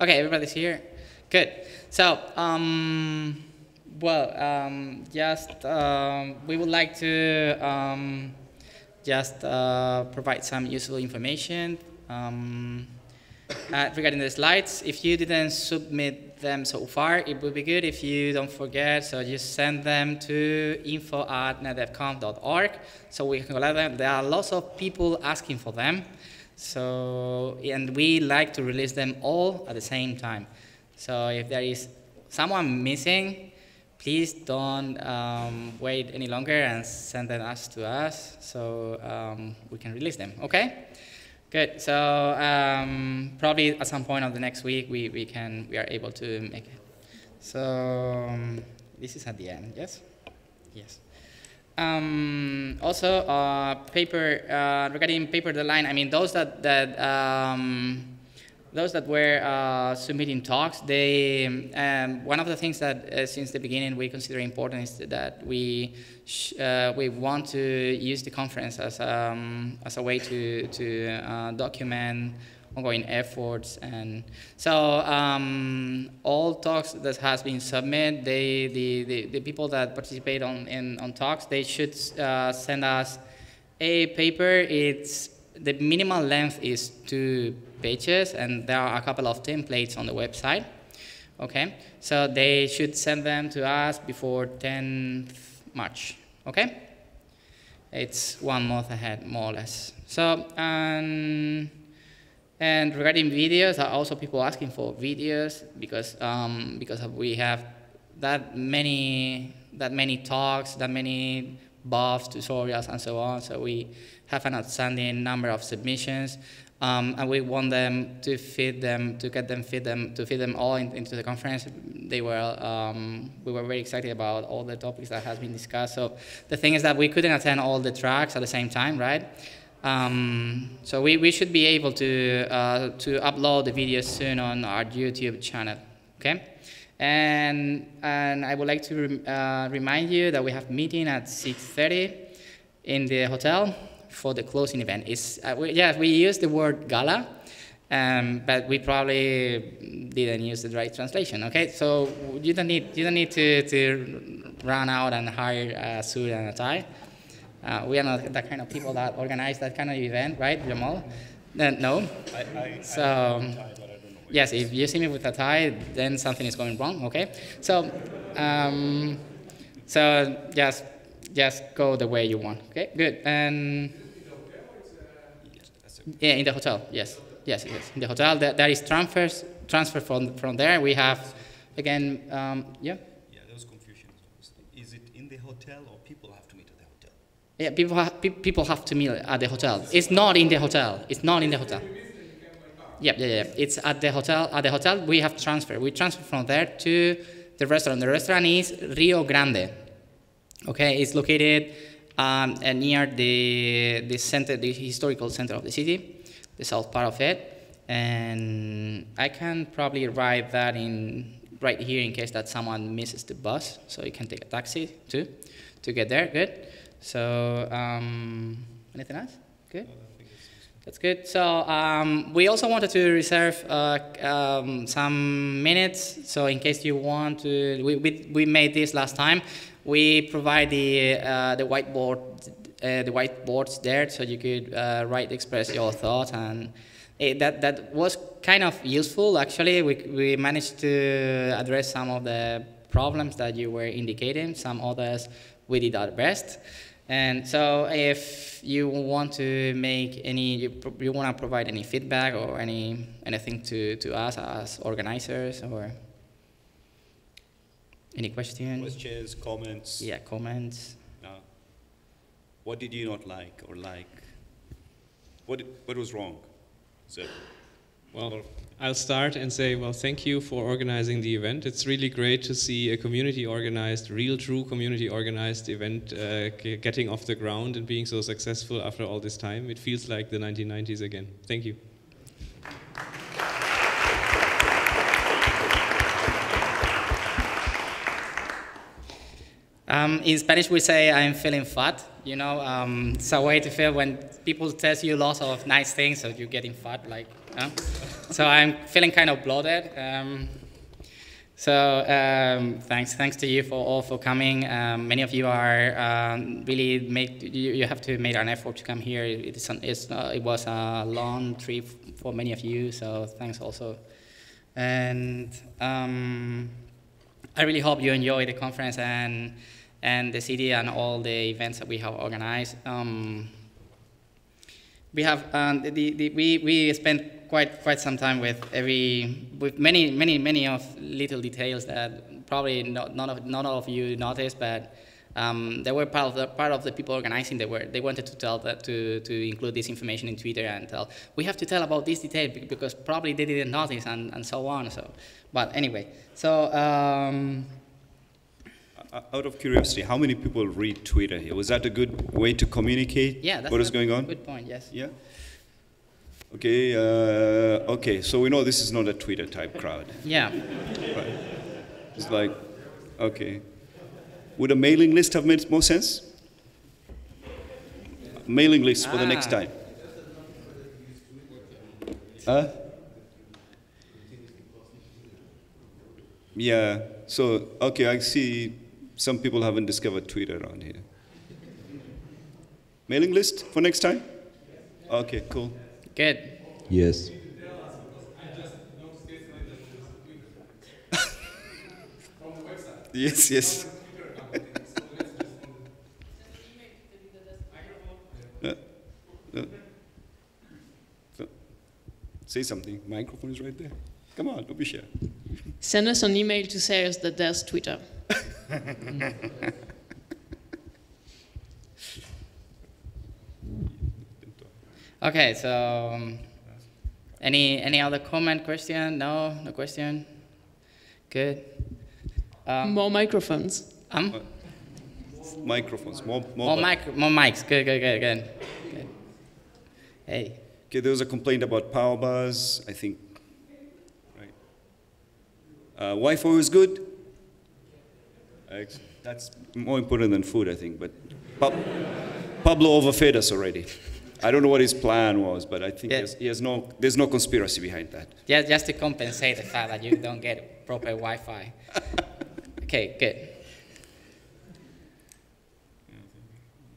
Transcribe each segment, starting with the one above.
Okay, everybody's here. Good. So, um, well, um, just um, we would like to um, just uh, provide some useful information um, uh, regarding the slides. If you didn't submit them so far, it would be good if you don't forget. So just send them to info at netdevconf.org so we can collect them. There are lots of people asking for them. So, and we like to release them all at the same time. So if there is someone missing, please don't um, wait any longer and send them us to us so um, we can release them, okay? Good, so um, probably at some point of the next week we, we can, we are able to make it. So um, this is at the end, yes? Yes. Um, also, uh, paper uh, regarding paper deadline. I mean, those that that um, those that were uh, submitting talks, they um, one of the things that uh, since the beginning we consider important is that we uh, we want to use the conference as um, as a way to to uh, document ongoing efforts. And so um, all talks that has been submitted, they, the, the, the people that participate on, in, on talks, they should uh, send us a paper. It's, the minimal length is two pages, and there are a couple of templates on the website. Okay, so they should send them to us before 10th March. Okay, it's one month ahead, more or less. So, um, and regarding videos, are also people asking for videos because um, because we have that many that many talks, that many BoFs, tutorials, and so on. So we have an outstanding number of submissions, um, and we want them to fit them, to get them fit them, to fit them all in, into the conference. They were, um, we were very excited about all the topics that has been discussed. So the thing is that we couldn't attend all the tracks at the same time, right? Um, so we, we should be able to, uh, to upload the videos soon on our YouTube channel, okay? And, and I would like to uh, remind you that we have meeting at 6.30 in the hotel for the closing event. It's, uh, we, yeah, we use the word gala, um, but we probably didn't use the right translation, okay? So you don't need, you don't need to, to run out and hire a suit and a tie. Uh, we are not the kind of people that organize that kind of event, right, Jamal? Uh, no. I, I, so, I yes, if you see me with a tie, then something is going wrong. Okay. So, um, so just just go the way you want. Okay. Good. And yeah, in the hotel. Yes. Yes. Yes. In the hotel, there, there is transfers transfer from from there. We have again. Um, yeah. Yeah, there was confusion. Is it in the hotel or people have to meet? Yeah, people have, people have to meet at the hotel. It's not in the hotel. It's not in the hotel. Yeah, yeah, yeah. It's at the hotel. At the hotel, we have transfer. We transfer from there to the restaurant. The restaurant is Rio Grande. Okay, it's located um, near the the center, the historical center of the city, the south part of it. And I can probably write that in right here in case that someone misses the bus, so you can take a taxi too to get there. Good. So um, anything else? Good. That's good. So um, we also wanted to reserve uh, um, some minutes. So in case you want to, we, we, we made this last time. We provide the uh, the whiteboard, uh, the whiteboards there, so you could uh, write, express your thoughts, and it, that that was kind of useful. Actually, we we managed to address some of the problems that you were indicating. Some others we did our best. And so if you want to make any, you, you want to provide any feedback or any anything to, to us as organizers or any questions? Questions, comments? Yeah, comments. No. What did you not like or like? What, what was wrong? So, well, I'll start and say, well, thank you for organizing the event. It's really great to see a community organized, real, true community organized event uh, getting off the ground and being so successful after all this time. It feels like the 1990s again. Thank you. Um, in Spanish, we say, I'm feeling fat. You know, um, it's a way to feel when people tell you lots of nice things, so you're getting fat, like. Huh? so I'm feeling kind of bloated. Um, so um, thanks, thanks to you for all for coming. Um, many of you are um, really make you, you, have to make an effort to come here. It's, an, it's uh, it was a long trip for many of you, so thanks also. And um, I really hope you enjoy the conference and and the city and all the events that we have organized. Um, we have the, the, we we spent quite quite some time with every with many many many of little details that probably not, none of none of you noticed, but um, they were part of the part of the people organizing. They were they wanted to tell that to to include this information in Twitter and tell we have to tell about this detail because probably they didn't notice and, and so on. So, but anyway, so. Um, out of curiosity, how many people read Twitter here? Was that a good way to communicate yeah, what is going on? Good point. Yes. Yeah. Okay, uh, okay, so we know this is not a Twitter type crowd. Yeah. Right. It's like, okay. Would a mailing list have made more sense? Mailing list for ah. the next ah. time. Huh? Yeah, so, okay, I see some people haven't discovered Twitter around here. Mailing list for next time? Okay, cool. Good. Yes. yes, yes. say something. Microphone is right there. Come on, don't be shy. Send us an email to say us that there's Twitter. Okay, so um, any any other comment, question? No, no question. Good. Um, more microphones. Um. Microphones. More more. More, mic more mics. Good, good, good, good. good. Hey. Okay, there was a complaint about power bars. I think. Right. Uh, Wi-Fi is good. That's more important than food, I think. But Pablo overfed us already. I don't know what his plan was, but I think yeah. he, has, he, has, no, there's no conspiracy behind that. Yeah, just to compensate the fact that you don't get proper Wi-Fi. okay, good.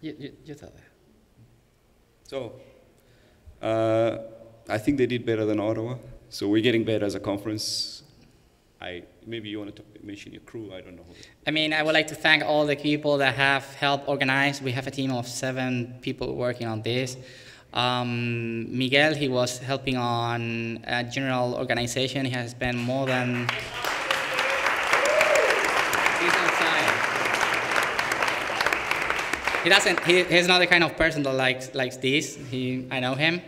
You, you, you tell that. So, uh, I think they did better than Ottawa. So we're getting better as a conference. I maybe you want to mention your crew. I don't know. I mean, I would like to thank all the people that have helped organize. We have a team of seven people working on this. Um, Miguel, he was helping on a general organization. He has been more than. He's outside. He doesn't. He, he's not the kind of person that likes likes this. He, I know him.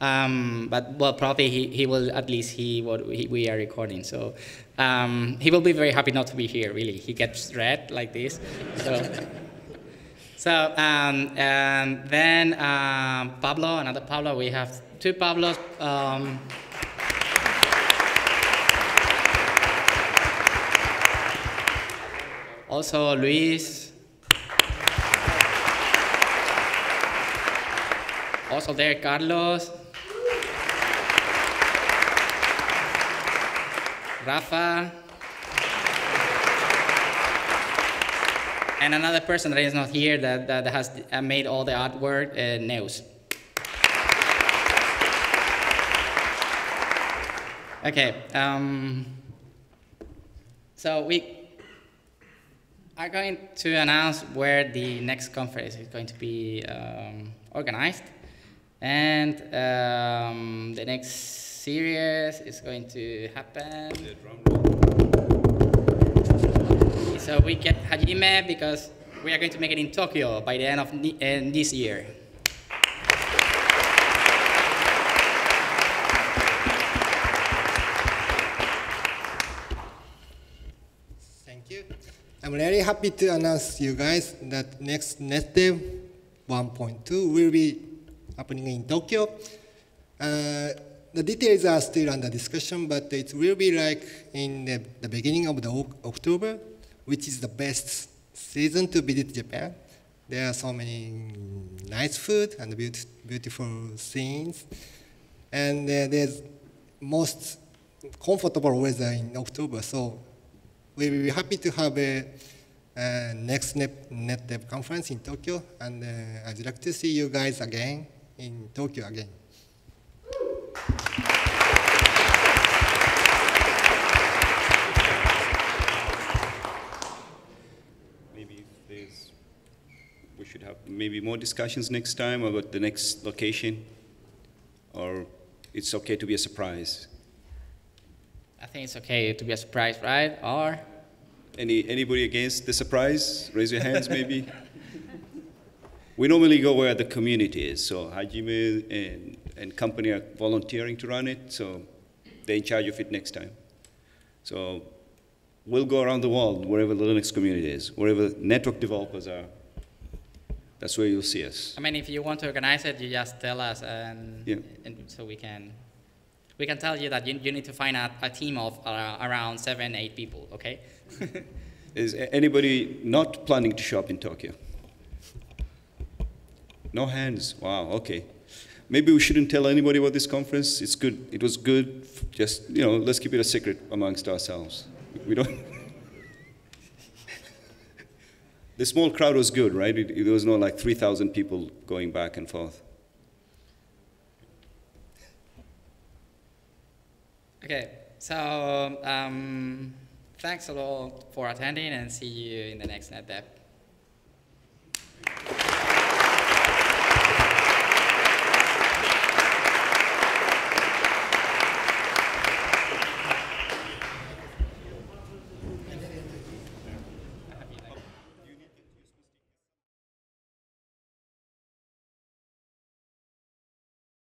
Um, but well, probably he, he will at least he what he, we are recording. So um, he will be very happy not to be here. Really, he gets red like this. So, so um, and then um, Pablo, another Pablo. We have two Pablos. Um, also Luis. Also there, Carlos. Rafa. And another person that is not here that, that has made all the artwork, uh, Neus. Okay, um, so we are going to announce where the next conference is going to be um, organized. And um, the next series is going to happen. So we get Hajime because we are going to make it in Tokyo by the end of this year. Thank you. I'm really happy to announce to you guys that next NetDev 1.2 will be happening in Tokyo. Uh, the details are still under discussion, but it will be like in the, the beginning of the October, which is the best season to visit Japan. There are so many nice food and beaut- beautiful scenes. And uh, there's most comfortable weather in October, so we will be happy to have a uh, next Net, NetDev conference in Tokyo, and uh, I'd like to see you guys again in Tokyo again. Maybe if there's, we should have maybe more discussions next time about the next location, or it's okay to be a surprise. I think it's okay to be a surprise, right? Or Any, anybody against the surprise? Raise your hands, maybe. we normally go where the community is. So Hajime and, and company are volunteering to run it, so they're in charge of it next time. So we'll go around the world, wherever the Linux community is, wherever network developers are. That's where you'll see us. I mean, if you want to organize it, you just tell us, and, Yeah. and so we can we can tell you that you, you need to find a, a team of uh, around seven, eight people. Okay. Is anybody not planning to shop in Tokyo? No hands. Wow. Okay. Maybe we shouldn't tell anybody about this conference. It's good. It was good. Just you know, let's keep it a secret amongst ourselves. We don't. the small crowd was good, right? It, it was not like 3,000 people going back and forth. Okay. So um, thanks a lot for attending, and see you in the next NetDev.